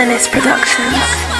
Menace Productions.